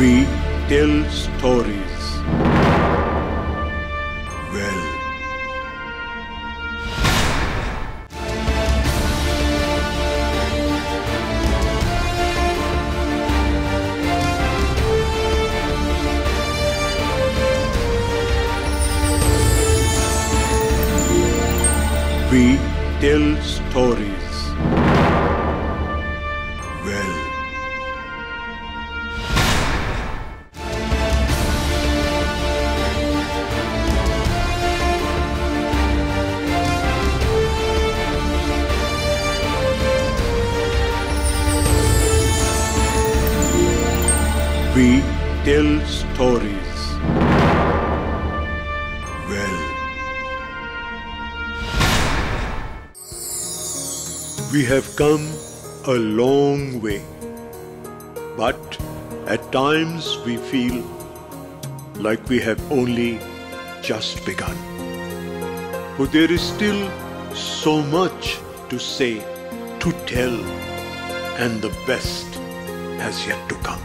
tell stories. Well, we tell stories. We tell stories. Well, we have come a long way, but at times we feel like we have only just begun. For there is still so much to say, to tell, and the best has yet to come.